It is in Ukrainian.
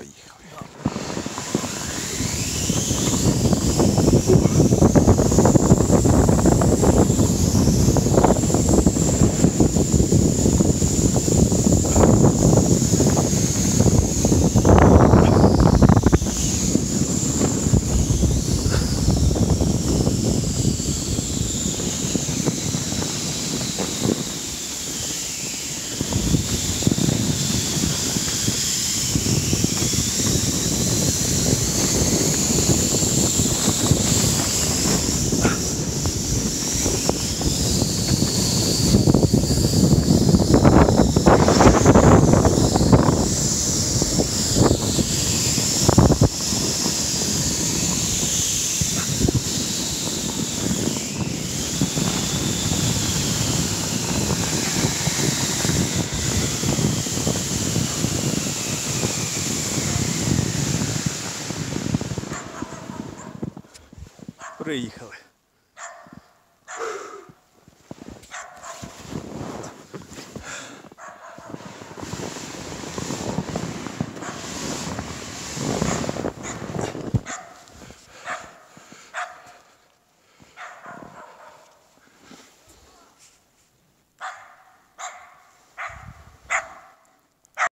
своих. Приїхали.